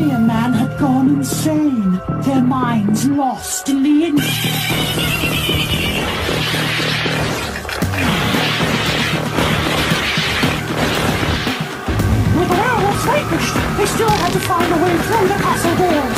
Many a man had gone insane, their minds lost in the With the werewolves vanquished, they still had to find a way through the castle door.